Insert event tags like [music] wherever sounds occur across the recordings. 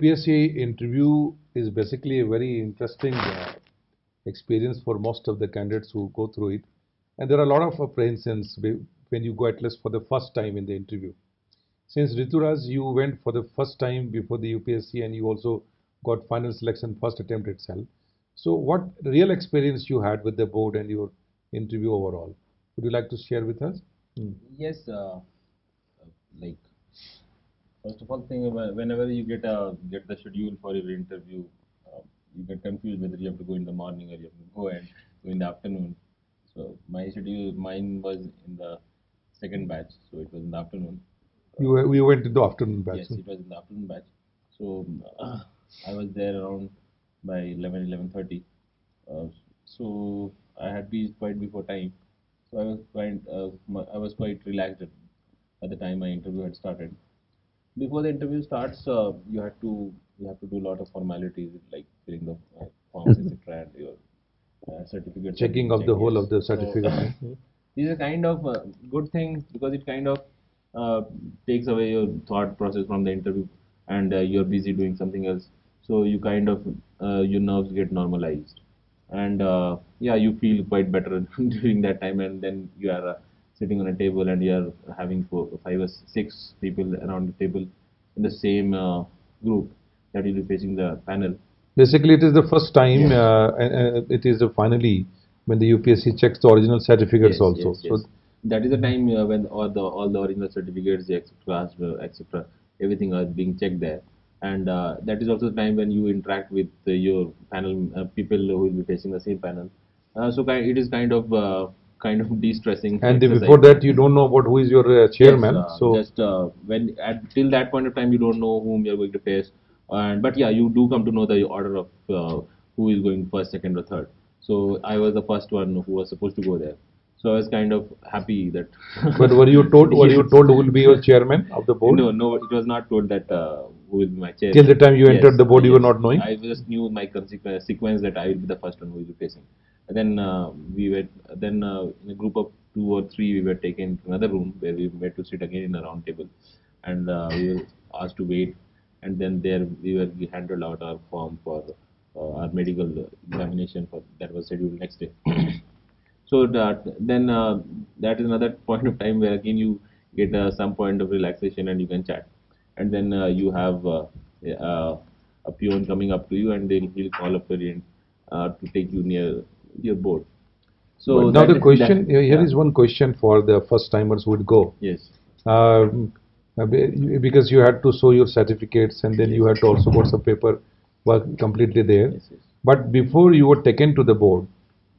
UPSC interview is basically a very interesting uh, experience for most of the candidates who go through it. And there are a lot of apprehensions when you go at least for the first time in the interview. Since Rituraj, you went for the first time before the UPSC and you also got final selection first attempt itself. So what real experience you had with the board and your interview overall? Would you like to share with us? Hmm. Yes, uh, like first of all, thing whenever you get a get the schedule for your interview, uh, you get confused whether you have to go in the morning or you have to go and go in the afternoon. So my schedule, mine was in the second batch, so it was in the afternoon. You, were- you went in the afternoon batch. Yes, it was in the afternoon batch. So uh, I was there around by 11, 11.30. Uh, so I had reached quite before time. So I was quite, uh, I was quite relaxed at, at the time my interview had started. Before the interview starts, uh, you have to you have to do a lot of formalities like filling the uh, forms, etc., and your uh, certificates. Checking of the whole of the certificate. this is a kind of uh, good thing because it kind of uh, takes away your thought process from the interview and uh, you're busy doing something else so you kind of uh, your nerves get normalized and uh, yeah you feel quite better [laughs] during that time and then you are uh, sitting on a table and you are having four, five or six people around the table in the same uh, group that you'll be facing the panel Basically, it is the first time, uh, and, uh, it is the finally when the UPSC checks the original certificates Yes, also. yes, yes. So that is the time uh, when all the all the original certificates, etc., etc., everything are being checked there, and uh, that is also the time when you interact with uh, your panel uh, people who will be facing the same panel. Uh, so it is kind of uh, kind of de-stressing. and exercise. before that, you don't know about who is your uh, chairman. Yes, uh, so just uh, when at till that point of time you don't know whom you're going to face, and but yeah, you do come to know the order of uh, who is going first, second, or third. So I was the first one who was supposed to go there. So I was kind of happy that. [laughs] but were you told? Were you told who will be your chairman of the board? No, no, it was not told that uh, who will be my chair. Till the time you entered the board, you were not knowing? I just knew my sequence that I will be the first one who will be facing. And then uh, we were then uh, in a group of two or three, we were taken to another room where we were to sit again in a round table, and uh, we were asked to wait. And then there we were we handed out our form for uh, our medical examination for that was scheduled next day. [coughs] So that then uh, that is another [laughs] point of time where again you get some point of relaxation and you can chat, and then you have a peon coming up to you and then he'll call a parent uh, to take you near your board. So now the is- question that- here yeah. is one question for the first timers who would go. yes Um, uh, because you had to show your certificates and then you had to also got some paper work completely there. yes yes. But before you were taken to the board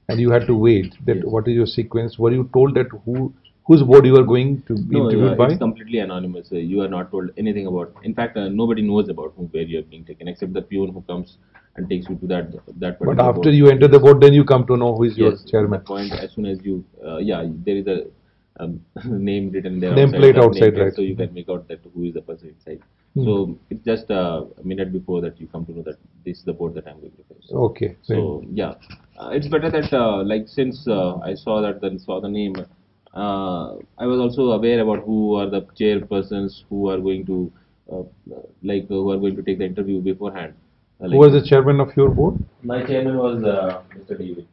and you had to wait, that Yes. what is your sequence? Were you told that who whose board you are going to be No, interviewed uh, by? it's completely anonymous. Uh, you are not told anything about. In fact, uh, nobody knows about whom where you are being taken except the peon who comes and takes you to that that particular But after board. you enter the board, then you come to know who is your yes, chairman. Point, as soon as you, uh, yeah, there is a um, [laughs] name written there. Name plate outside, plate, right. So you can make out that who is the person inside. Hmm. So it's just a minute before that you come to know that this is the board that I'm going to face. Okay. So yeah, uh, it's better that uh, like since uh, I saw that then saw the name, uh, I was also aware about who are the chairpersons who are going to uh, like uh, who are going to take the interview beforehand. Who was the chairman of your board? my chairman was uh, Mr. David.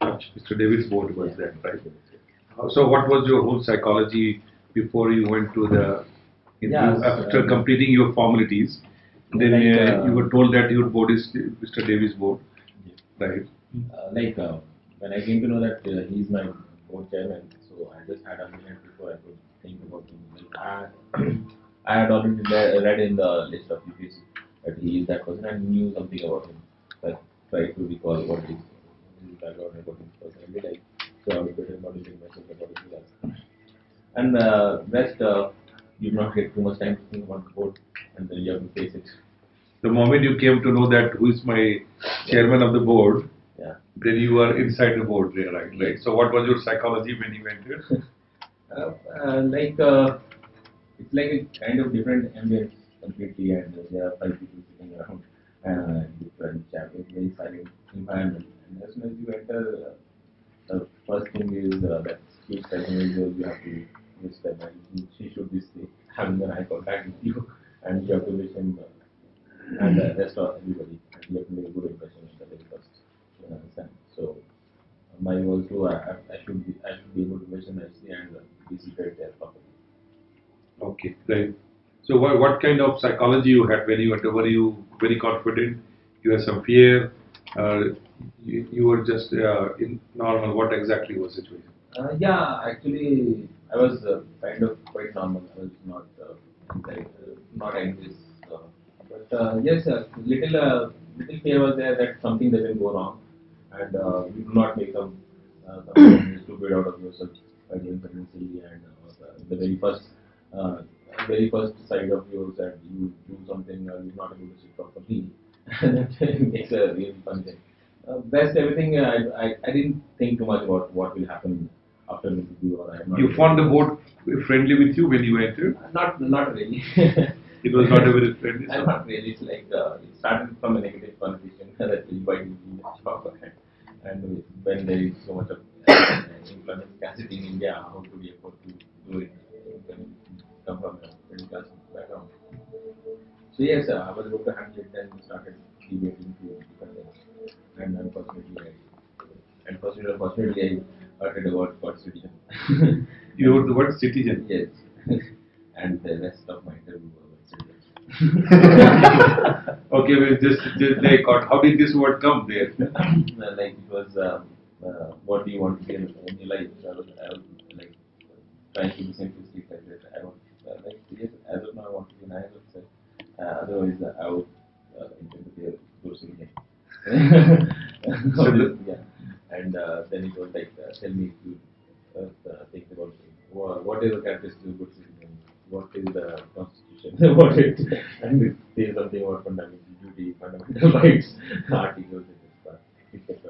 Mr. David's board was that, right? So what was your whole psychology before you went to the interview? Yes, After uh, completing your formalities, then Like, uh, uh, you were told that your board is Mr. David's board, right? Uh, like uh, when I came to know that uh, he's my board chairman, so I just had a minute before I could think about him. I, [clears throat] I had already read in the list of UPSC that he is that person and knew something about him. I tried to recall what his, his background and what his personality like. So I was better it myself about his life. And uh, rest, uh, you do not get too much time to think about the board, and then you have to face it. The moment you came to know that who is my chairman of the board, Yeah. then you are inside the board there, right? Right. So what was your psychology when you entered? [laughs] Uh, uh, like uh, it's like a kind of different ambience completely, and there are five people sitting around, uh, different chapters, very silent environment. And as soon as you enter, uh, the first thing is uh, that keeps telling you you have to them, and he- she should be having an eye contact with you, and you have to wish him uh, and the rest of everybody. And we have to make a good impression in the very first uh, time. So my goal too, I, I should be I should be able to measure nicely and uh, be seated there properly. Okay, great. So what, what kind of psychology you had when you went? Were you very confident? You had some fear? Uh, you, you were just uh, in normal. What exactly was the situation? Uh, yeah, actually, I was uh, kind of quite normal. I was not uh, uh, not anxious. But yes, little little fear was there that something doesn't go wrong, and you do not make some [coughs] stupid out of yourself by doing something and the very first very first side of yours that you do something uh, you're not able to sit properly. [laughs] that makes a really fun thing. Uh, best everything, uh, I, I, I didn't think too much about what will happen after an interview or I am not. You found the board friendly with you when you entered? Not, not really. [laughs] It was not a very [laughs] friendly. Uh, not really. It's like uh, it started from a negative connotation that you in the job and, when there is so much of uh, employment scarcity in India, how could you afford to do it? Come from middle class background. So yes, uh, I was able to handle it and started deviating to different. And unfortunately, I, unfortunately, unfortunately, I uttered a word called citizen. You were the word citizen. yes. and the rest of my interview was citizen. [laughs] Okay, well, just, just they got. How did this word come there? Like it was um, uh, what do you want to be in, in your life? I was, I was like trying to be simplistic like that. I want like yes, as of now I want to be an IAS officer. Uh, otherwise uh, I would uh, intend to be a good the- [laughs] yeah, and uh, then it was like uh, tell me if you think about what, what is the characteristic of good citizen? What is the constitution? [laughs] what it and it says something about fundamental duty, fundamental rights, articles, etc.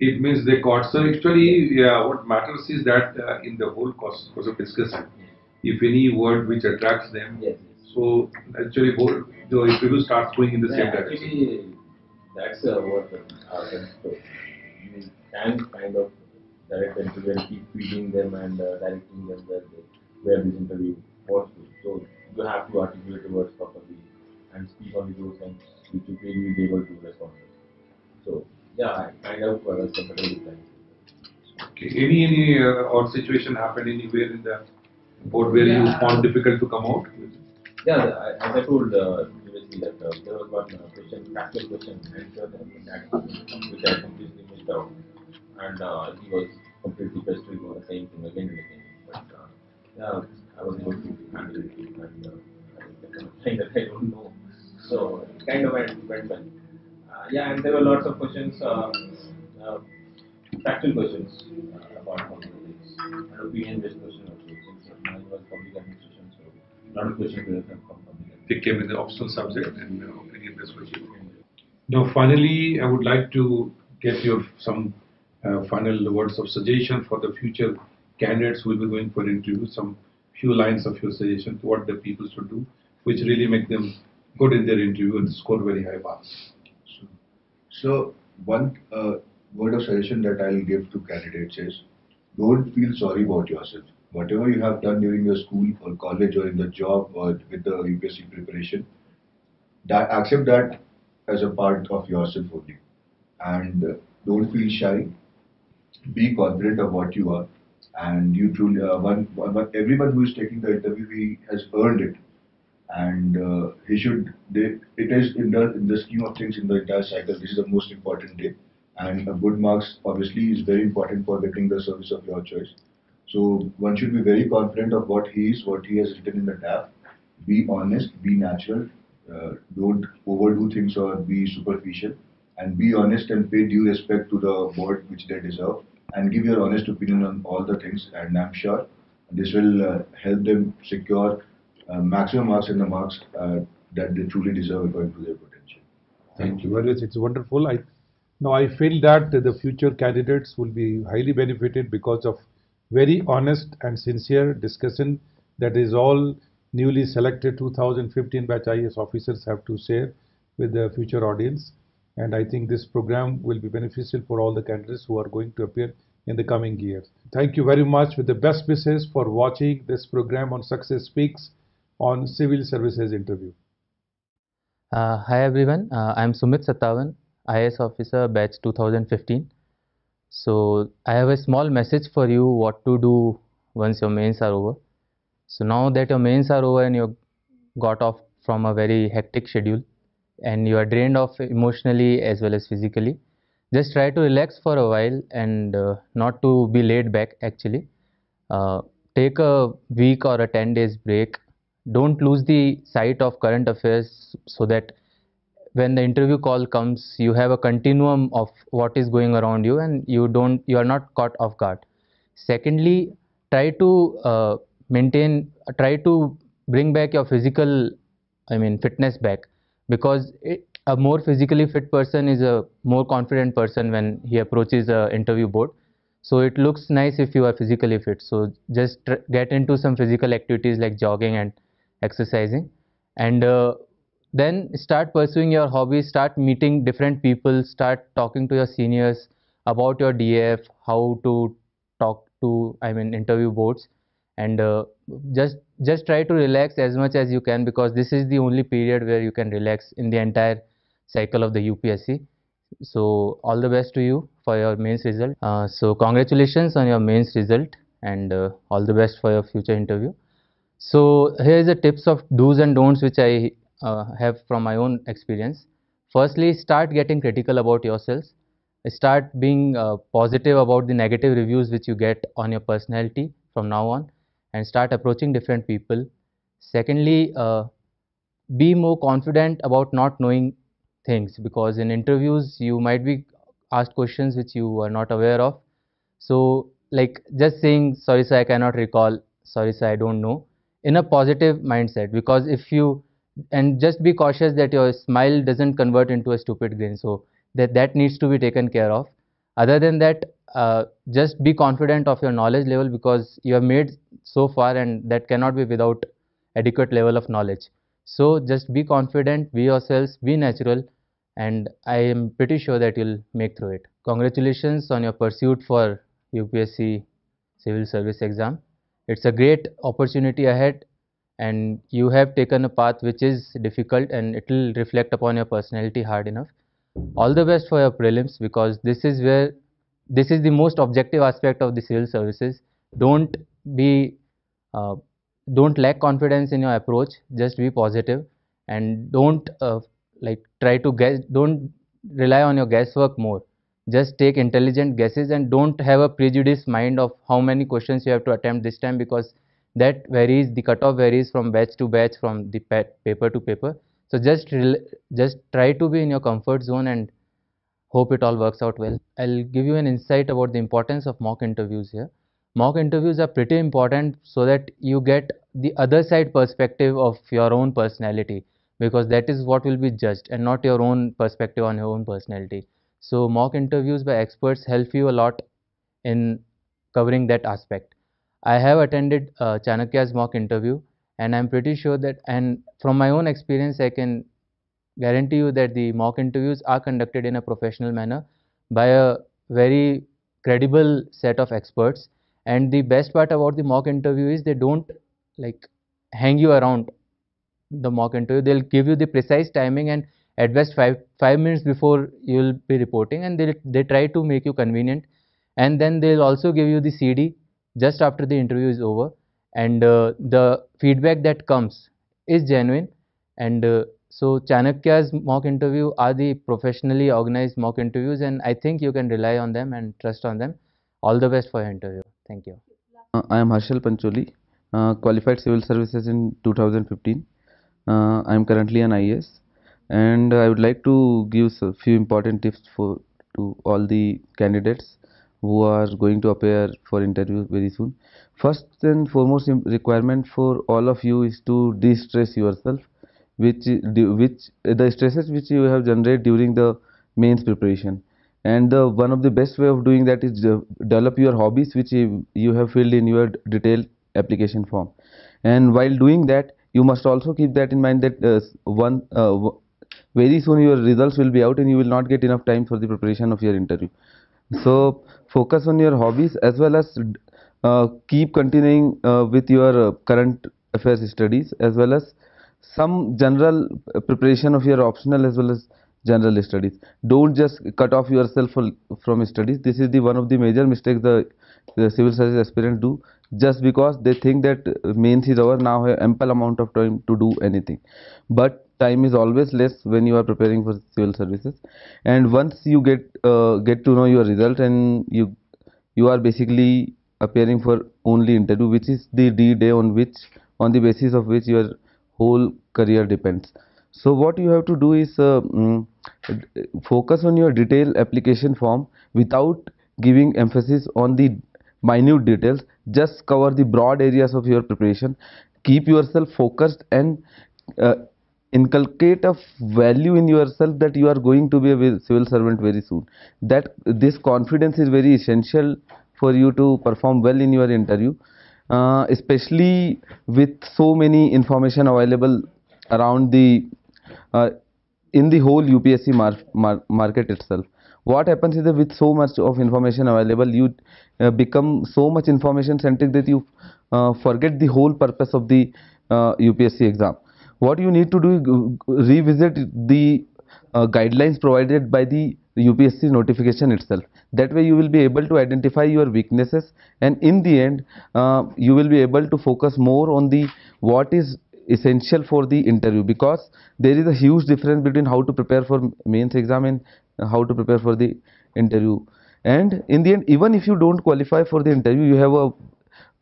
It means they got. So actually, yeah, what matters is that uh, in the whole course, course of discussion, if any word which attracts them, Yes, so actually, both the people starts going in the same Yeah, direction. actually, that's uh, what our so you can kind of direct them to them, keep feeding them and uh, directing them where, they, where this interview wants to. So you have to articulate the words properly and speak only those things which you you'll be able to respond to. So yeah, I kind of uh, was comfortable with that. Okay. Any any uh, odd situation happened anywhere in the board where you found difficult to come out? Yeah, as I told uh, previously that uh, there was one uh, question, practical question, answered which I completely missed out, and uh, he was completely pestering for the same thing again and again. But uh, yeah, I was able to handle it, and uh, I think that I don't know, so it kind of went, went well. Uh, yeah, and there were lots of questions, uh, uh, factual questions uh, about politics, and opinion-based questions also. Since was public administration, so a lot of questions were from public administration. They came in the optional subject and uh, opinion based question. Now, finally, I would like to get your some uh, final words of suggestion for the future candidates who will be going for interview. Some few lines of your suggestion to what the people should do, which really make them good in their interview and score very high marks. So, so one uh, word of suggestion that I'll give to candidates is don't feel sorry about yourself. Whatever you have done during your school or college or in the job or with the UPSC preparation, that accept that as a part of yourself only, and don't feel shy. Be confident of what you are, and you truly uh, one, one, one everyone who is taking the interview he has earned it. And uh, he should they, it is in the in the scheme of things in the entire cycle this is the most important day. And a good marks obviously is very important for getting the service of your choice so one should be very confident of what he is what he has written in the tab be honest be natural uh, don't overdo things or be superficial and be honest and pay due respect to the board which they deserve and give your honest opinion on all the things and i'm sure this will uh, help them secure uh, maximum marks in the marks uh, that they truly deserve according to their potential. Thank you much. It's wonderful. I now I feel that the future candidates will be highly benefited because of very honest and sincere discussion that is all newly selected 2015 batch IAS officers have to share with the future audience. And I think this program will be beneficial for all the candidates who are going to appear in the coming years. Thank you very much with the best wishes for watching this program on Success Speaks on Civil Services Interview. Uh, hi everyone, uh, I'm Sumit Satavan, IAS officer batch 2015. So I have a small message for you what to do once your mains are over. So now that your mains are over and you got off from a very hectic schedule and you are drained off emotionally as well as physically, just try to relax for a while and uh, not to be laid back actually. Uh, take a week or a 10 days break. Don't lose the sight of current affairs so that when the interview call comes you have a continuum of what is going around you and you don't you are not caught off guard. Secondly try to uh, maintain try to bring back your physical i mean fitness back because it, a more physically fit person is a more confident person when he approaches a interview board. So it looks nice if you are physically fit. So just get into some physical activities like jogging and exercising. And uh, then start pursuing your hobbies start meeting different people start talking to your seniors about your DAF how to talk to i mean interview boards. And uh, just just try to relax as much as you can because this is the only period where you can relax in the entire cycle of the upsc so all the best to you for your mains result. Uh, so congratulations on your mains result and uh, all the best for your future interview. So here is the tips of do's and don'ts which i uh, have from my own experience. Firstly, start getting critical about yourselves. Start being uh, positive about the negative reviews which you get on your personality from now on and start approaching different people. Secondly, uh, be more confident about not knowing things because in interviews you might be asked questions which you are not aware of. So, like just saying, sorry, sir, I cannot recall, sorry, sir, I don't know, in a positive mindset because if you and just be cautious that your smile doesn't convert into a stupid grin. So that that needs to be taken care of. Other than that uh, just be confident of your knowledge level because you have made so far and that cannot be without adequate level of knowledge. So just be confident be yourselves be natural and i am pretty sure that you'll make through it. Congratulations on your pursuit for upsc civil service exam. It's a great opportunity ahead and you have taken a path which is difficult and it will reflect upon your personality hard enough. All the best for your prelims because this is where this is the most objective aspect of the civil services. Don't be uh, don't lack confidence in your approach. Just be positive and don't uh, like try to guess don't rely on your guesswork more. Just take intelligent guesses and don't have a prejudiced mind of how many questions you have to attempt this time because that varies the cutoff varies from batch to batch from the paper to paper. So just just try to be in your comfort zone and hope it all works out well. I'll give you an insight about the importance of mock interviews here. Mock interviews are pretty important so that you get the other side perspective of your own personality because that is what will be judged and not your own perspective on your own personality. So mock interviews by experts help you a lot in covering that aspect I have attended uh, Chanakya's mock interview and I'm pretty sure that and from my own experience I can guarantee you that the mock interviews are conducted in a professional manner by a very credible set of experts. And the best part about the mock interview is they don't like hang you around the mock interview. They'll give you the precise timing and at best five five minutes before you'll be reporting and they they try to make you convenient. And then they'll also give you the cd just after the interview is over and uh, the feedback that comes is genuine and uh, so Chanakya's mock interview are the professionally organized mock interviews and I think you can rely on them and trust on them. All the best for your interview. Thank you. Uh, I am Harshal Pancholi, uh, qualified civil services in 2015. Uh, I am currently an IAS and I would like to give a few important tips for to all the candidates who are going to appear for interview very soon. First and foremost requirement for all of you is to de-stress yourself which which the stresses which you have generated during the mains preparation. And the one of the best way of doing that is develop your hobbies which you have filled in your detailed application form. And while doing that you must also keep that in mind that uh, one uh, very soon your results will be out and you will not get enough time for the preparation of your interview so focus on your hobbies as well as uh, keep continuing uh, with your uh, current affairs studies as well as some general preparation of your optional as well as general studies. Don't just cut off yourself from studies. This is the one of the major mistakes the, the civil service aspirants do. Just because they think that mains is over now have ample amount of time to do anything. But time is always less when you are preparing for civil services. And once you get uh, get to know your result and you you are basically appearing for only interview which is the D day on which on the basis of which your whole career depends. So what you have to do is uh, mm, focus on your detailed application form without giving emphasis on the minute details. Just cover the broad areas of your preparation. Keep yourself focused and uh, inculcate a value in yourself that you are going to be a civil servant very soon that this confidence is very essential for you to perform well in your interview uh, especially with so many information available around the uh, in the whole UPSC mar- mar- market itself. What happens is that with so much of information available, you uh, become so much information centric that you uh, forget the whole purpose of the uh, UPSC exam. What you need to do revisit the uh, guidelines provided by the UPSC notification itself. That way, you will be able to identify your weaknesses, and in the end, uh, you will be able to focus more on the what is essential for the interview because there is a huge difference between how to prepare for mains exam and how to prepare for the interview and in the end even if you don't qualify for the interview you have a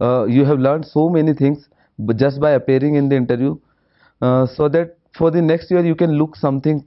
uh, you have learned so many things just by appearing in the interview uh, so that for the next year you can look something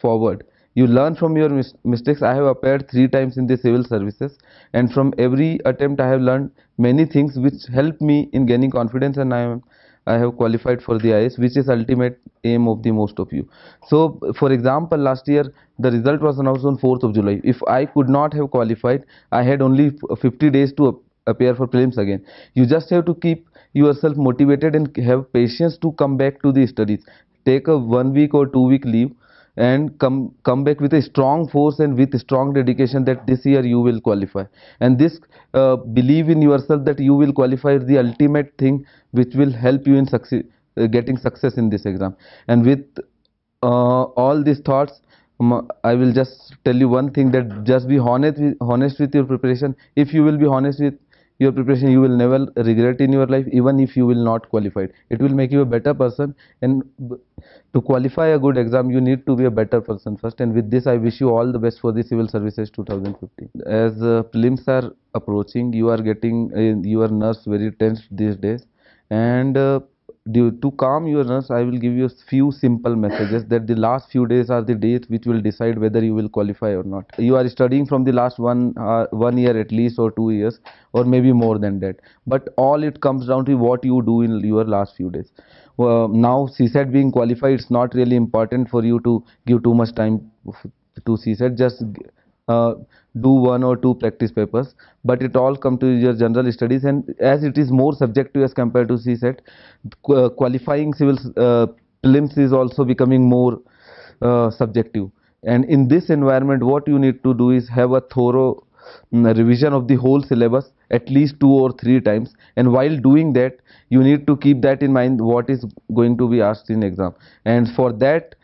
forward you learn from your mis- mistakes i have appeared three times in the civil services and from every attempt i have learned many things which help me in gaining confidence and i am I have qualified for the IAS, which is ultimate aim of the most of you. So, for example, last year the result was announced on 4th of July. If I could not have qualified, I had only 50 days to appear for prelims again. You just have to keep yourself motivated and have patience to come back to the studies. Take a one week or two week leave and come come back with a strong force and with strong dedication that this year you will qualify. And this uh, believe in yourself that you will qualify the ultimate thing which will help you in succeed, uh, getting success in this exam. And with uh, all these thoughts um, I will just tell you one thing that just be honest with, honest with your preparation. If you will be honest with your preparation you will never regret in your life even if you will not qualify it will make you a better person and to qualify a good exam you need to be a better person first. And with this i wish you all the best for the civil services 2015 as uh, prelims are approaching you are getting uh, your nerves very tense these days. And uh, to calm your nerves i will give you a few simple messages that the last few days are the days which will decide whether you will qualify or not. You are studying from the last one uh, one year at least or two years or maybe more than that. But all it comes down to what you do in your last few days. Now CSAT being qualified it's not really important for you to give too much time to CSAT just uh, do one or two practice papers but it all come to your general studies and as it is more subjective as compared to CSAT qu- uh, qualifying civil uh, prelims is also becoming more uh, subjective. And in this environment what you need to do is have a thorough mm, revision of the whole syllabus at least two or three times. And while doing that you need to keep that in mind what is going to be asked in exam. And for that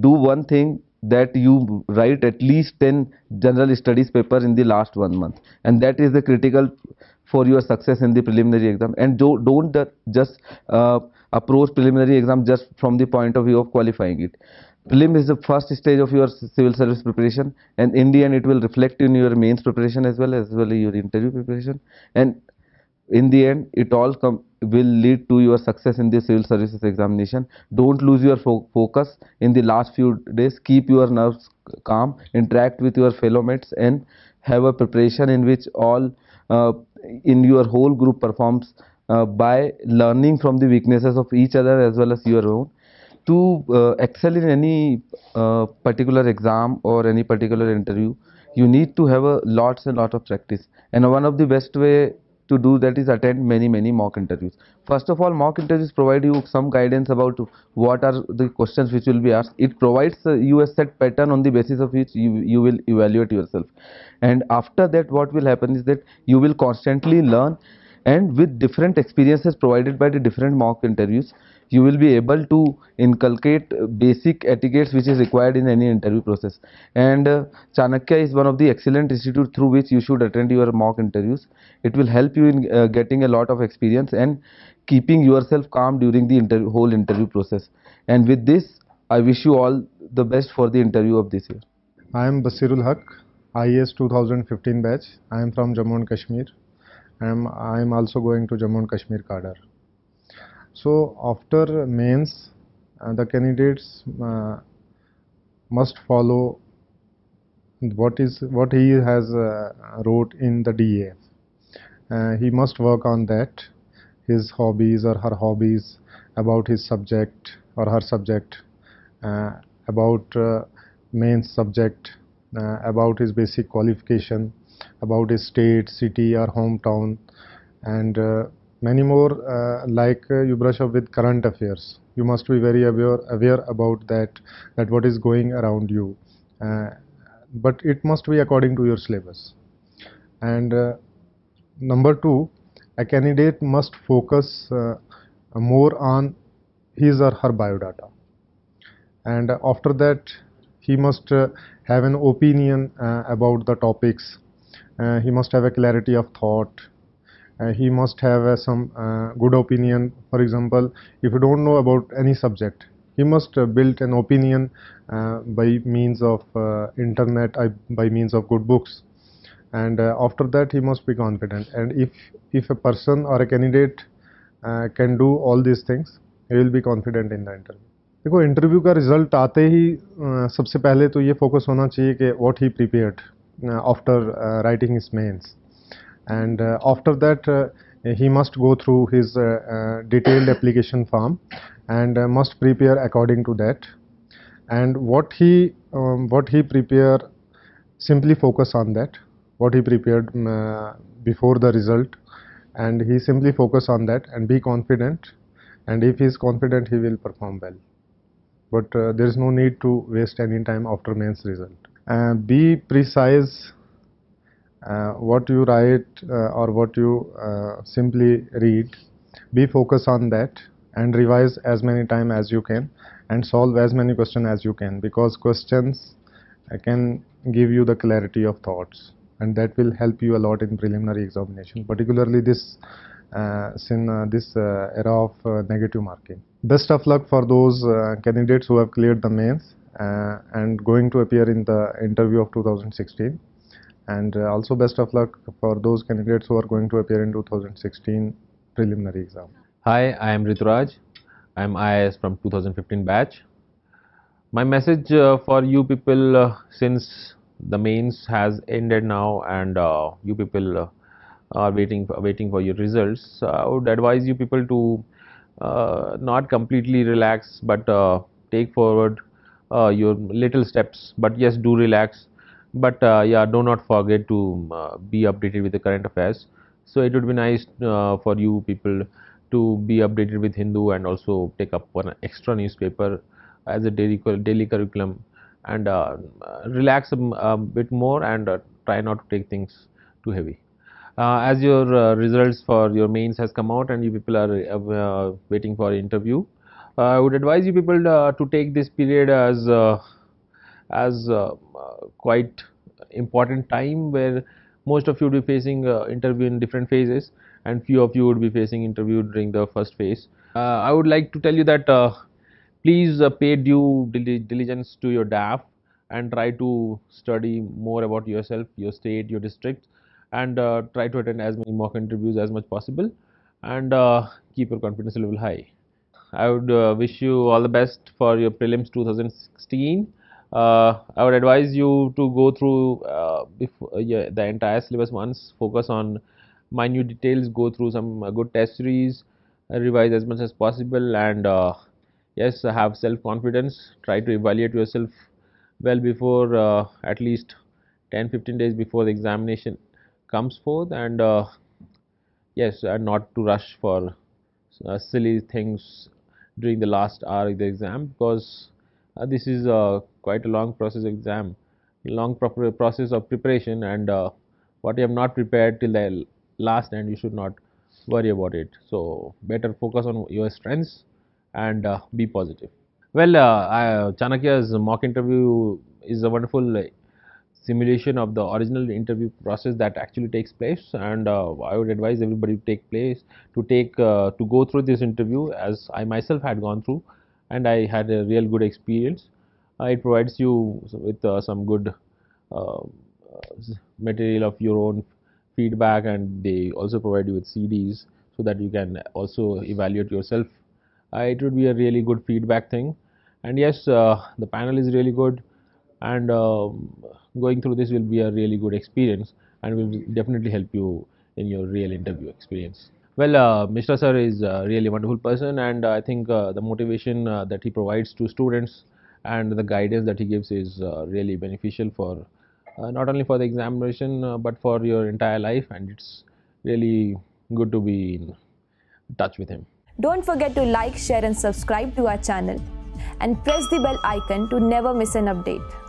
do one thing that you write at least 10 general studies paper in the last one month. And that is the critical for your success in the preliminary exam. And do, don't just uh, approach preliminary exam just from the point of view of qualifying it. Prelim is the first stage of your civil service preparation. And in the end it will reflect in your mains preparation as well as well as your interview preparation. And in the end it all come will lead to your success in the civil services examination. Don't lose your fo- focus. In the last few days keep your nerves calm. Interact with your fellow mates and have a preparation in which all uh, in your whole group performs uh, by learning from the weaknesses of each other as well as your own. To uh, excel in any uh, particular exam or any particular interview you need to have a lots and lot of practice. And one of the best way to do that is attend many many mock interviews. First of all mock interviews provide you some guidance about what are the questions which will be asked. It provides you a set pattern on the basis of which you, you will evaluate yourself. And after that what will happen is that you will constantly learn and with different experiences provided by the different mock interviews you will be able to inculcate basic etiquettes which is required in any interview process and uh, chanakya is one of the excellent institute through which you should attend your mock interviews it will help you in uh, getting a lot of experience and keeping yourself calm during the interview, whole interview process and with this i wish you all the best for the interview of this year I am Basirul Haq, IAS 2015 batch. I am from Jammu and Kashmir. Am, I am also going to Jammu and Kashmir cadre. So after mains, uh, the candidates uh, must follow what is what he has uh, wrote in the DA. Uh, he must work on that, his hobbies or her hobbies, about his subject or her subject, uh, about uh, main subject, about his basic qualification, about his state, city or hometown, and uh, many more uh, like uh, you brush up with current affairs. You must be very aware aware about that that what is going around you, uh, but it must be according to your syllabus. And uh, number two, a candidate must focus uh, more on his or her biodata and after that he must have an opinion about the topics he must have a clarity of thought uh, he must have uh, some uh, good opinion for example if you don't know about any subject he must uh, build an opinion uh, by means of uh, internet uh, by means of good books and uh, after that he must be confident and if if a person or a candidate uh, can do all these things he will be confident in the interview देखो interview का result आते ही अ, सबसे पहले तो ये focus होना चाहिए कि what he prepared uh, after uh, writing his mains and uh, after that he must go through his detailed application form and must prepare according to that. And what he um, what he prepare simply focus on that. What he prepared um, uh, before the result. And he simply focus on that and be confident. And if he is confident he will perform well. But uh, there is no need to waste any time after mains result uh, be precise uh, what you write uh, or what you uh, simply read. Be focused on that and revise as many time as you can and solve as many questions as you can because questions can give you the clarity of thoughts and that will help you a lot in preliminary examination particularly this uh, in uh, this uh, era of negative marking. Best of luck for those candidates who have cleared the mains and going to appear in the interview of 2016 and uh, also best of luck for those candidates who are going to appear in 2016 preliminary exam. Hi, I am Rituraj. I am IIS from 2015 batch. My message uh, for you people, uh, since the mains has ended now and uh, you people uh, are waiting for, waiting for your results, I would advise you people to uh, not completely relax, but uh, take forward uh, your little steps. But yes, do relax. But uh, yeah, do not forget to uh, be updated with the current affairs. So it would be nice uh, for you people to be updated with Hindu and also take up one extra newspaper as a daily daily curriculum and uh, relax a, a bit more and uh, try not to take things too heavy. As your results for your mains has come out and you people are waiting for interview, I would advise you people uh, to take this period as uh, as uh, uh, quite important time where most of you would be facing uh, interview in different phases and few of you would be facing interview during the first phase. Uh, I would like to tell you that uh, please uh, pay due diligence to your DAF and try to study more about yourself, your state, your district and uh, try to attend as many mock interviews as much possible and uh, keep your confidence level high. I would uh, wish you all the best for your prelims 2016. Uh, I would advise you to go through uh, uh, yeah, the entire syllabus once, focus on minute details, go through some uh, good test series, revise as much as possible, and yes, have self confidence. Try to evaluate yourself well before at least 10 15 days before the examination comes forth, and yes, and not to rush for uh, silly things during the last hour of the exam because uh, this is uh, quite a long process exam, long proper process of preparation, and uh, what you have not prepared till the last end, you should not worry about it. So better focus on your strengths and uh, be positive. Well, uh, Chanakya's mock interview is a wonderful simulation of the original interview process that actually takes place and uh, I would advise everybody to take place to take uh, to go through this interview as I myself had gone through and I had a real good experience. Uh, it provides you with uh, some good uh, material of your own feedback and they also provide you with CDs so that you can also evaluate yourself. Uh, it would be a really good feedback thing and yes the panel is really good and um, going through this will be a really good experience and will definitely help you in your real interview experience. Well, uh, Mishra sir is a really wonderful person and I think uh, the motivation uh, that he provides to students and the guidance that he gives is uh, really beneficial for uh, not only for the examination uh, but for your entire life and it's really good to be in touch with him. Don't forget to like, share and subscribe to our channel and press the bell icon to never miss an update.